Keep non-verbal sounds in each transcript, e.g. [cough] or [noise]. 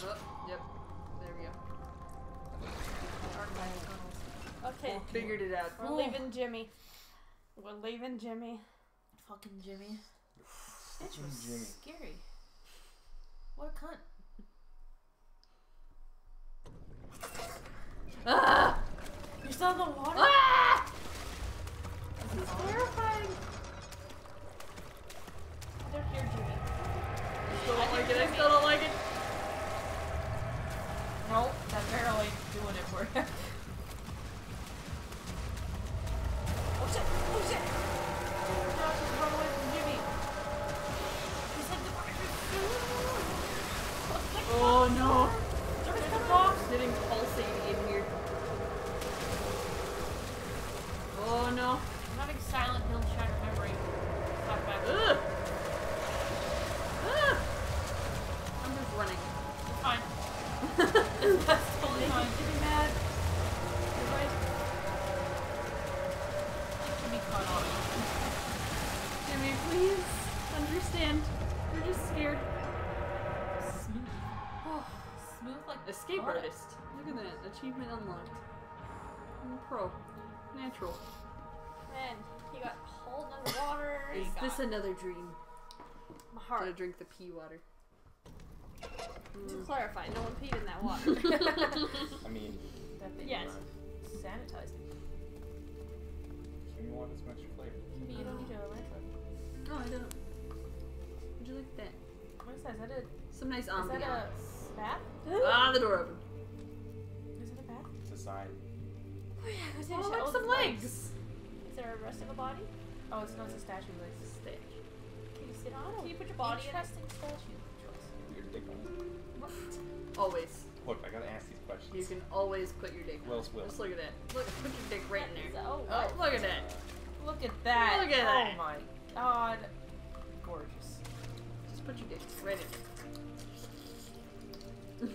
Oh, yep. There we go. Okay. Knight tunnels. Okay, Figured it out. we're leaving Jimmy. We're leaving Jimmy. Fucking Jimmy. Bitch was Jimmy. scary. What a cunt. Ah! You're still in the water? Ah! This is terrifying. I don't hear Jimmy. Still don't like it. I still don't like it. That barrel ain't doing it for you. Is he this another dream? my Gotta drink the pea water. To clarify, no one peed in that water. [laughs] I mean, [laughs] That thing Yes. was sanitizing. Jimmy wanted some extra flavor. Jimmy, you don't need to electro. No, I don't. Would you like that? What is that? Is that a, Some nice ambiance? is that ambiance. a bath? [gasps] Ah, the door open. Is it a bath? It's a sign. oh yeah, go take a Oh, shower. look, some legs. Is there a rest of a body? Oh, it's not a statue it's a Stitch. Can you sit on it? Can you put your body in it? Interesting statue choice. Your dick on it. Always. Look, I gotta ask these questions. You can always put your dick on. Well, well. Just look at that. Look, put your dick right in there. Oh, Oh, look at that. Look at that. Look at oh my god. Gorgeous. Just put your dick right in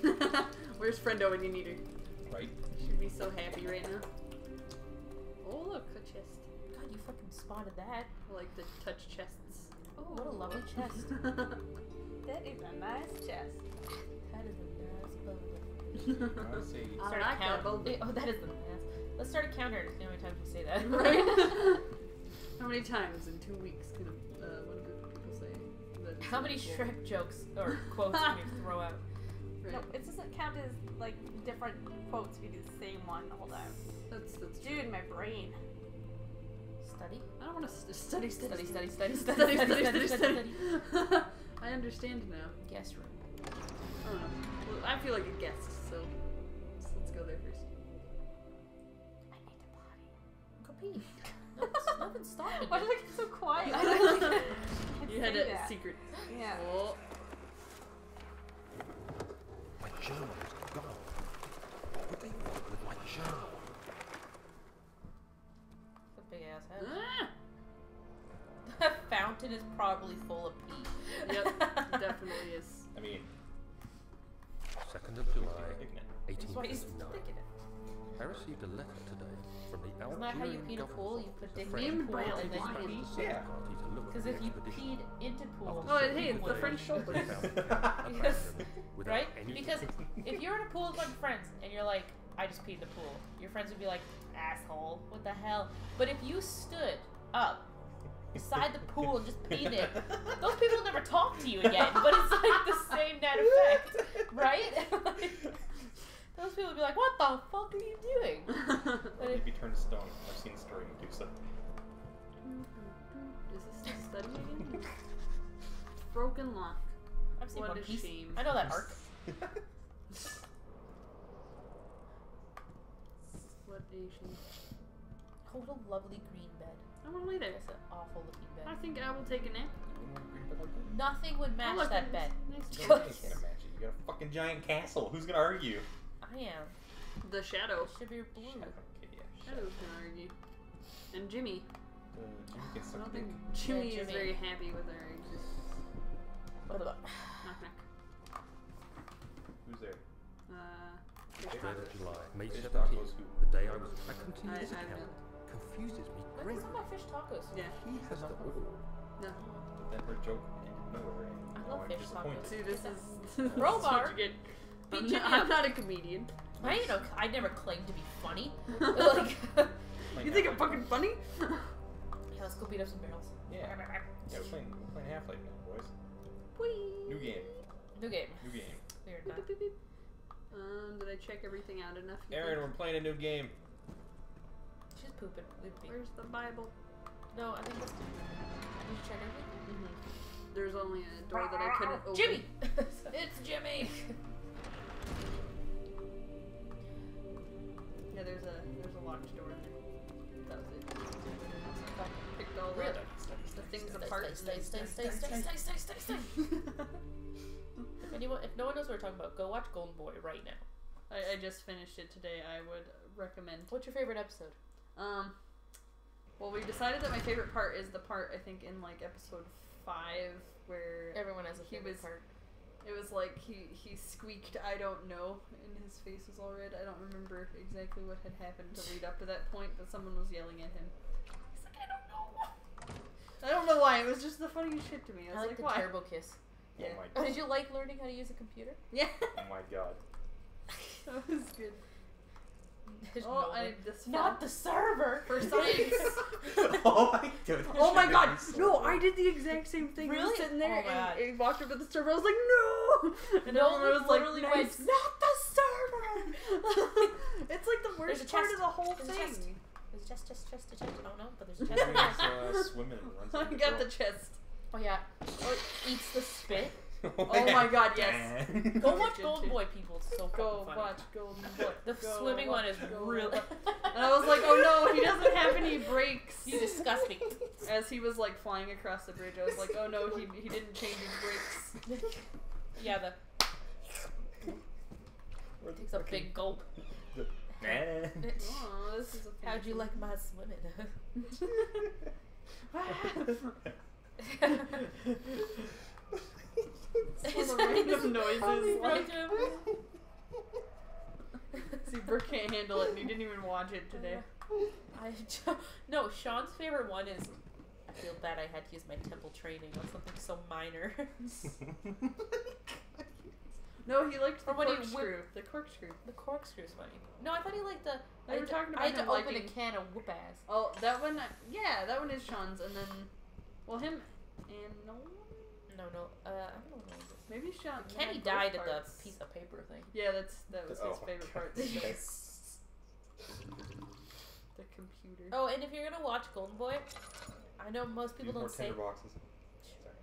there. [laughs] Where's Friendo when you need her? Right? She'd be so happy right now. Oh, look, a chest. God, you fucking spotted that. I like the touch chests. Oh, what a lovely chest. [laughs] That is a nice chest. That is a nice boat. I would say I Start like a that count. Eh, Oh, that is the nice. Let's start a counter see how many times we say that. [laughs] right? [laughs] How many times in two weeks can a, uh, one group of people say that? How many Shrek jokes or quotes can you throw out? Right. No, it doesn't count as like different quotes if you do the same one the whole time. That's that's true. Dude, my brain study. I don't want to study, study, study, study, study, study, study, Study. [laughs] I understand now. Guest room. I don't know. Well, I feel like a guest, so let's go there first. I need to potty. Go pee. [laughs] No, nothing's stopping. Why did I get so quiet? [laughs] you had a that. secret. Yeah. Oh. My journal. makes sense. that fountain is probably full of pee. Yep, [laughs] definitely is. I mean, second of July, eighteen fifty-nine. I received a letter today from the Isn't that how you peed a pool? You put dick in pool and then you pee? Yeah. Because if you peed into pool... Oh, hey, it's the French shoulders. [laughs] yes, [laughs] right? Because if you're in a pool with a bunch of friends and you're like, I just peed in the pool, your friends would be like, asshole, what the hell? But if you stood up beside the pool and just peed in it, those people will never talk to you again. But it's like the same net effect, right? Like, [laughs] those people would be like, what the fuck are you doing? or you'd be turned to stone. I've seen story Medusa. Is this a study again? Broken lock. I've seen What One a Piece. shame. I know that arc. [laughs] What a shame. Hold a lovely green bed. I want to lay there. That's an awful looking bed. I think I will take a nap. Nothing would match Oh, that there's- bed. Nice You chair. ain't gonna match it. You got a fucking giant castle. Who's gonna argue? I am. The shadow. It should be blue. Okay, yeah. Shadow's gonna argue. And Jimmy. Uh, Jimmy can I don't dick. think Jimmy, is Jimmy. very happy with our existence. exist. Knock knock. Who's there? Uh, Who's there? 3rd of July, May Fish 17th, tacos who? I was. I continue I- this I Confuses me Where's greatly. some of my fish tacos? yeah. He has the all. No. But then her joke ended nowhere, and I love fish disappointed. See, this is [laughs] [laughs] Crowbar. what you I'm, Jimmy not, I'm not a comedian. I ain't no. I never claimed to be funny. [laughs] like, you think I'm fucking funny? yeah, let's go beat up some barrels. Yeah. Yeah, we're playing, we're playing Half Life now, boys. New game. New game. New game. Beep, beep, beep. Um, did I check everything out enough? you Erin, think? we're playing a new game. She's pooping. Leave. Where's the Bible? No, I think that's. Did you check everything? Mm-hmm. There's only a door that I couldn't open. Jimmy. [laughs] it's Jimmy. Yeah, there's a there's a locked door there. That was it. I picked all the, the things apart. Stay, stay, stay, stay, stay, stay, stay, [laughs] stay. If anyone, if no one knows what we're talking about, go watch Golden Boy right now. I, I just finished it today. I would recommend. What's your favorite episode? Um, well, we decided that my favorite part is the part I think in like episode five where Everyone has a He favorite was- part. it was like he he squeaked I don't know and his face was all red. I don't remember exactly what had happened to lead up to that point, but someone was yelling at him. He's like I don't know. I don't know why. It was just the funniest shit to me. I I was like like, the why? turbo kiss. Yeah. Oh my Oh, god. [laughs] did you like learning how to use a computer? Yeah, Oh my god. [laughs] that was good. There's Oh, no I way. this Not the server. For [laughs] science. [laughs] oh my god. Oh my god! No. I did the exact same thing. He Really? was sitting there Oh my God. and he walked up to the server. I was like, no! And No, everyone was like, literally nice. went, not the server! [laughs] it's like the There's worst a part chest. of the whole There's a chest. There's just, just, just a chest. Oh no, but there's a He's chest. uh, swimming and I got the chest. oh yeah. Or eats the spit. Oh my [laughs] god, yes. Go watch good Golden. Boy, people. It's so Go funny. watch Golden [laughs] Boy. The Go swimming one is Golden really. [laughs] And I was like, oh no, he doesn't have any brakes. You disgust me. As he was like flying across the bridge, I was like, oh no, he, he didn't change his brakes. yeah, the Where's the takes a big gulp. the- Oh, this is a How'd you like my swimming? The [laughs] random noises. Like, Random. [laughs] see, Brooke can't handle it, and he didn't even watch it today. I no. Sean's favorite one is. I feel bad I had to use my temple training on something so minor. [laughs] No, he liked the Or when he corkscrew. The corkscrew. the corkscrew's funny. No, I thought he liked the. They I were had to- talking I about had to open liking- a can of whoop ass. Oh, that one. Yeah, that one is Sean's, and then, well, him and no, No, no. Uh, I don't know. Maybe Sean. Kenny died at the piece of paper thing. Yeah, that's that was his Oh, favorite part. The, [laughs] the computer. Oh, and if you're gonna watch Golden Boy, I know most people Use don't say. tinder boxes. Sorry.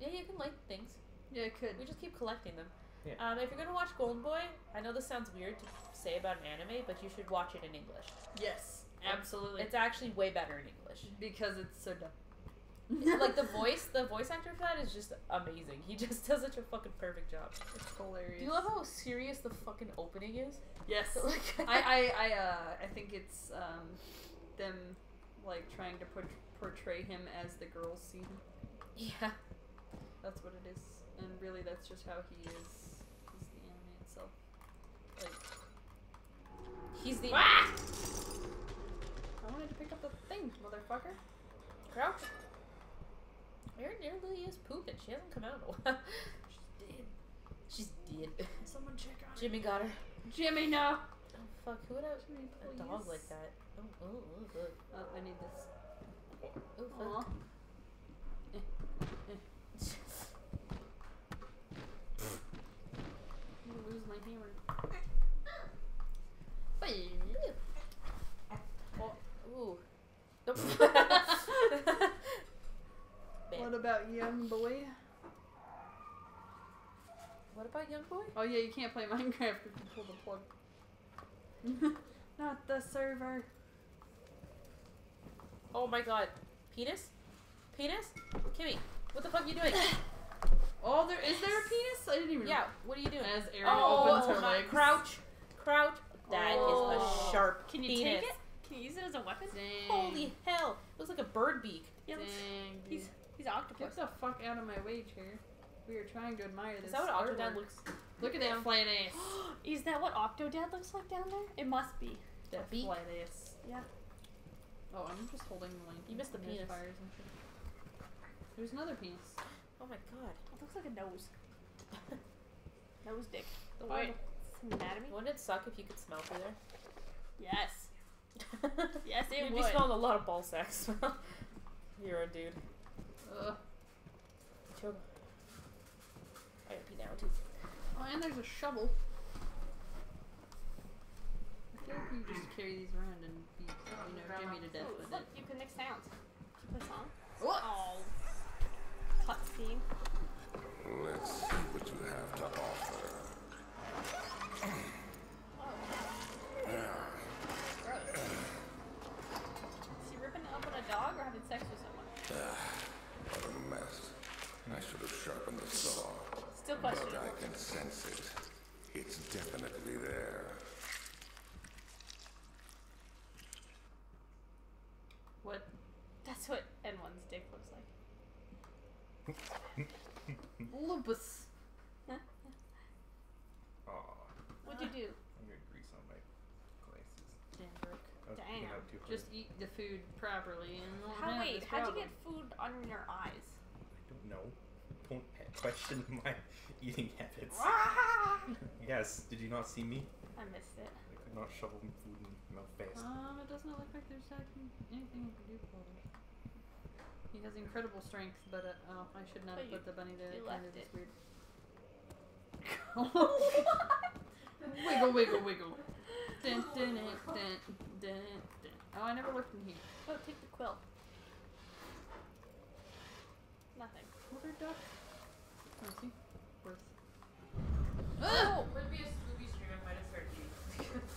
Yeah, you can like things. Yeah, it could. We just keep collecting them. Yeah. Um, if you're gonna watch Golden Boy, I know this sounds weird to say about an anime, but you should watch it in English. Yes, absolutely. It's actually way better in English. because it's so dumb. [laughs] like the voice, the voice actor for that is just amazing. He just [laughs] does such a fucking perfect job. it's hilarious. Do you love how serious the fucking opening is? Yes. [laughs] Like, I, I, I, uh, I think it's um, them like trying to put, portray him as the girls scene. yeah. That's what it is, and really, that's just how he is. He's the anime itself. Like, He's the Ah! I wanted to pick up the thing, motherfucker. crouch. Erin nearly is pooping. She hasn't come out in a while. She's dead. She's dead. Someone check on her. Jimmy got her. Jimmy, no. Oh fuck! Who would have Jimmy, a dog like that? Oh, oh, oh, good. Oh, I need this. Oh, fuck. I'm gonna lose my hammer. Oh, ooh. Nope. Bam. What about young boy? What about young boy? Oh yeah, you can't play Minecraft if you pull the plug. [laughs] Not the server. Oh my god. Penis? Penis? Kimmy, what the fuck are you doing? [laughs] Oh, there is there a penis? I didn't even. Know. Yeah, what are you doing? As Erin oh, opens her my- legs. crouch, crouch. That is Oh. a sharp Can you penis. take it? Can you use it as a weapon? Dang. Holy hell! Looks like a bird beak. Yeah, looks- Dang. he's dude. he's an octopus. Get the fuck out of my way, chair. We are trying to admire this. Is that what Octodad artwork. looks? Look at that flat ass. Is that what Octodad looks like down there? It must be. That beak? flat ass. Yeah. Oh, I'm just holding the link. You missed the penis. Fires and shit. There's another piece. [gasps] Oh my god. It looks like a nose. [laughs] nose dick. The Alright. world- Is he me? Wouldn't it suck if you could smell through there? Yes. [laughs] Yes, it You'd would. be smelling a lot of ball sack smell. [laughs] You're a dude. Ugh. Choke. I gotta pee now too. Oh, and there's a shovel. I feel like we just carry these around and beat, you know, Jimmy to death Ooh, with look, it. you can make sounds. Keep this on. What? Oh. Cutscene. Let's see what you have to offer. Still But. I can sense it. It's definitely there. What? That's what N1's dick looks like. Lupus. [laughs] Aw, What'd you do? I'm gonna grease on my glasses. Damn, Brooke. I was picking oh, Damn. out too hard. Just eat the food properly and How wait? How'd you get food on your eyes? I don't know. Don't question [laughs] my eating habits. Yes. Did you not see me? I missed it. I could not shovel food in my mouth fast. Um, it doesn't look like there's anything you can do about it. He has incredible strength, but uh, oh, I should not But have put the bunny there. you It kind left of is it. weird. [laughs] wiggle, wiggle, wiggle. Dun, dun, dun, dun, dun, dun. Oh, I never looked in here. Oh, take the quilt. Nothing. Mother duck. Oh, see? Worth. [gasps] Oh! Would be a Scooby stream if I just started eating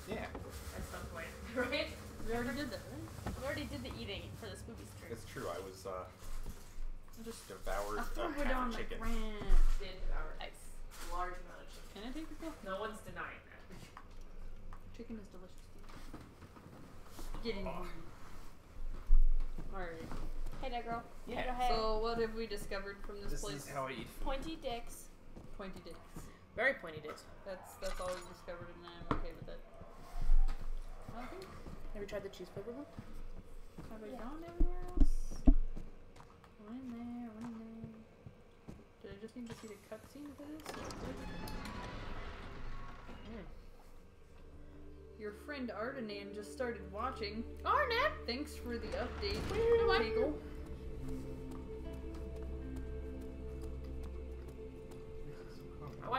Yeah. at some point, [laughs] right? We already did that, right? We already did the eating for the spooky stream. It's true. I was uh I just devoured I threw a it on the chicken. ground. Did our Nice. large amount of chicken. Can I take the quill? No one's denying that. Chicken is delicious. Get in Oh. here. Alright. Hey there, girl. Yeah. Go ahead. So, what have we discovered from this, This place? is how I eat food. Pointy dicks. Pointy dicks. Very pointy dicks. That's that's all we discovered, and I'm okay with it. Okay. Have you tried the cheese flavored one? Have I Yeah. gone everywhere else? One in there, one in there. Did I just need to see the cutscene for this? Mm. Your friend Ardenan just started watching. Arnett! Thanks for the update, What? Pickle. I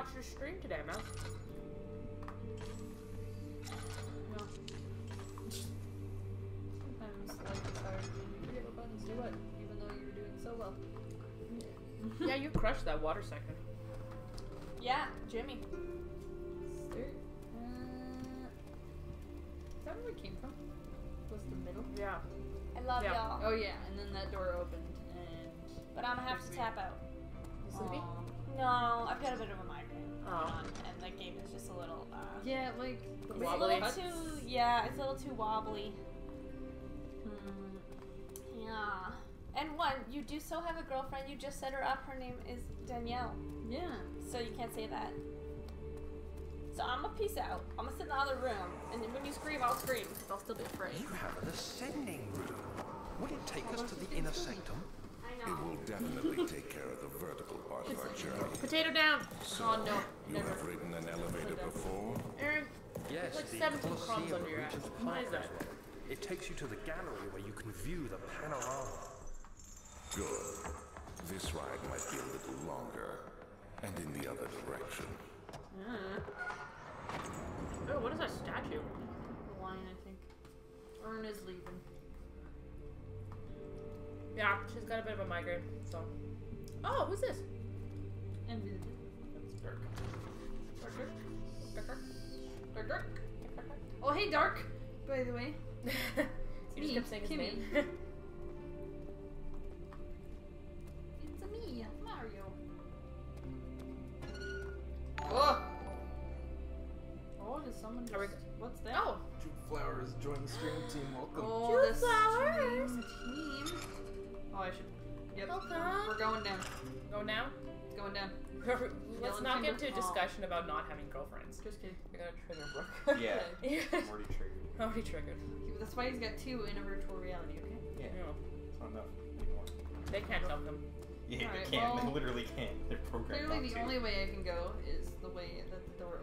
watched your stream today, man. Well, sometimes life is hard and you forget what buttons do what, even though you're doing so well. yeah, you crushed that water second. Yeah, Jimmy. Start. Uh, is that where we came from? Was the middle? Yeah. I love Yeah. y'all. Oh yeah, and then that door opened and. But I'm gonna have to tap out. You sleepy? No, I've got a bit of a migraine. Oh. Um, and the game is just a little. Uh, Yeah, like the it's way a little too. Yeah, it's a little too wobbly. Hmm. Yeah. And one, you do so have a girlfriend. You just set her up. Her name is Danielle. Yeah. So you can't say that. So I'm gonna peace out. I'm gonna sit in the other room, and then when you scream, I'll scream because I'll still be afraid. You have an ascending room. Would it take us to the inner sanctum? I It will definitely take care of the vertical part of our journey. Potato down! So, Oh, no, you never. have ridden an elevator before? Erin, Yes, Like the 17 crumbs Colosseum under your of ass. Regent's Why Park is that? as well. It takes you to the gallery where you can view the panorama. Good. This ride might be a little longer. And in the other direction. Uh, oh, what is that statue? the line, I think. Ern is leaving. Yeah, she's got a bit of a migraine, so. Oh, who's this? And visited. That's Dirk. Dark, dark, dark, dark, dark, dark. Oh, hey, Dark. By the way. [laughs] you just kept saying his Kimmy. name. [laughs] It's me, Mario. Oh! Oh, does someone just... We- What's that? oh! Juke Flowers, join the stream team. Welcome. Oh, the flowers. stream team. Oh, I should... Yep. Welcome. We're going down. Go now? Going down. Let's Yellow not get into a oh. discussion about not having girlfriends. Just kidding. You're gonna trigger Brooke. [laughs] Yeah. [laughs] Yeah. I'm already triggered. [laughs] Already triggered. That's why he's got two in a virtual reality, okay? Yeah. Yeah. It's not enough anymore. They can't help them. Yeah, Alright, they can't. well, they literally can't. They're programmed Clearly, the to. only way I can go is the way that the door